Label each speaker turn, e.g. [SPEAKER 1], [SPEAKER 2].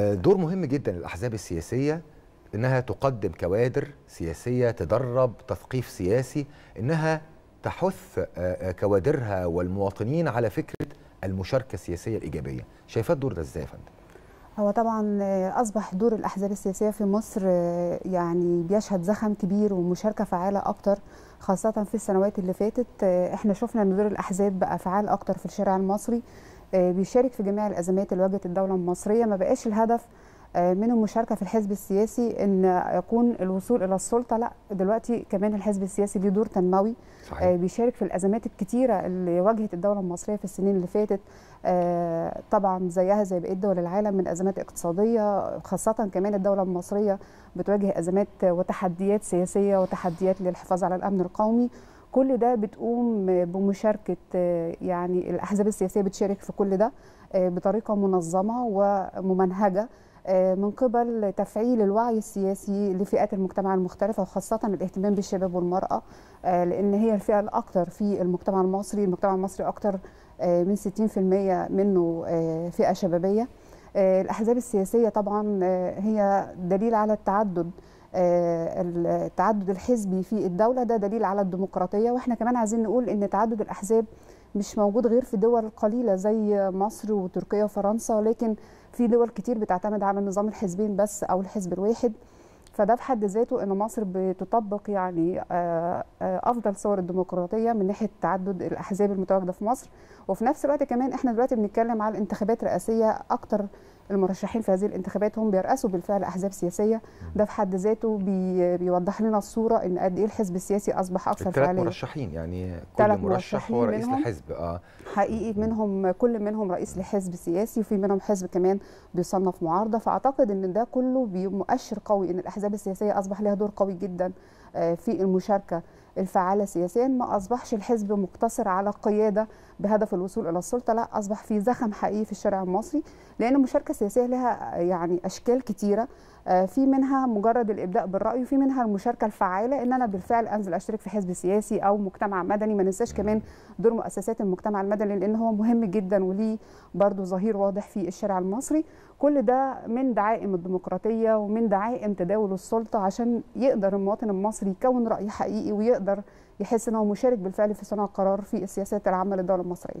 [SPEAKER 1] دور مهم جدا للأحزاب السياسية إنها تقدم كوادر سياسية تدرب تثقيف سياسي إنها تحث كوادرها والمواطنين على فكرة المشاركة السياسية الإيجابية. شايفاه الدور ده إزاي يا فندم؟
[SPEAKER 2] هو طبعا أصبح دور الأحزاب السياسية في مصر يعني بيشهد زخم كبير ومشاركة فعالة أكتر خاصة في السنوات اللي فاتت. إحنا شفنا إن دور الأحزاب بقى فعال أكتر في الشارع المصري. بيشارك في جميع الأزمات اللي واجهت الدولة المصرية. ما بقاش الهدف من المشاركة في الحزب السياسي إن يكون الوصول إلى السلطة. لا دلوقتي كمان الحزب السياسي ليه دور تنموي. صحيح. بيشارك في الأزمات الكتيرة اللي واجهت الدولة المصرية في السنين اللي فاتت. طبعا زيها زي بقية دول العالم من أزمات اقتصادية خاصة كمان الدولة المصرية بتواجه أزمات وتحديات سياسية وتحديات للحفاظ على الأمن القومي. كل ده بتقوم بمشاركة يعني الأحزاب السياسية بتشارك في كل ده بطريقة منظمة وممنهجة من قبل تفعيل الوعي السياسي لفئات المجتمع المختلفة وخاصة الاهتمام بالشباب والمرأة لأن هي الفئة الأكثر في المجتمع المصري. المجتمع المصري أكثر من 60% منه فئة شبابية. الأحزاب السياسية طبعا هي دليل على التعدد التعدد الحزبي في الدولة ده دليل على الديمقراطية. وإحنا كمان عايزين نقول إن تعدد الأحزاب مش موجود غير في دول قليلة زي مصر وتركيا وفرنسا ولكن في دول كتير بتعتمد على نظام الحزبين بس أو الحزب الواحد. فده في حد ذاته إن مصر بتطبق يعني أفضل صور الديمقراطية من ناحية تعدد الأحزاب المتواجدة في مصر. وفي نفس الوقت كمان إحنا دلوقتي بنتكلم على الانتخابات الرئاسية أكتر المرشحين في هذه الانتخابات هم بيرأسوا بالفعل أحزاب سياسية. ده في حد ذاته بي بيوضح لنا الصورة إن قد إيه الحزب السياسي أصبح أكثر
[SPEAKER 1] فعاليه
[SPEAKER 2] فعالية.
[SPEAKER 1] مرشحين يعني كل مرشح هو رئيس لحزب آه.
[SPEAKER 2] حقيقي منهم كل منهم رئيس لحزب سياسي وفي منهم حزب كمان بيصنف معارضة. فأعتقد إن ده كله مؤشر قوي إن الأحزاب السياسية أصبح لها دور قوي جدا. في المشاركة الفعالة سياسيا. ما أصبحش الحزب مقتصر على قيادة بهدف الوصول إلى السلطة لا أصبح في زخم حقيقي في الشارع المصري لأن المشاركه السياسيه لها يعني أشكال كتيرة. في منها مجرد الإبداء بالرأي وفي منها المشاركة الفعالة إن أنا بالفعل أنزل أشترك في حزب سياسي أو مجتمع مدني. ما ننساش كمان دور مؤسسات المجتمع المدني لأن هو مهم جدا وليه برضه ظهير واضح في الشارع المصري. كل ده من دعائم الديمقراطية ومن دعائم تداول السلطة عشان يقدر المواطن المصري يكون رأي حقيقي ويقدر يحس إنه مشارك بالفعل في صنع القرار في السياسات العامة للدولة المصرية.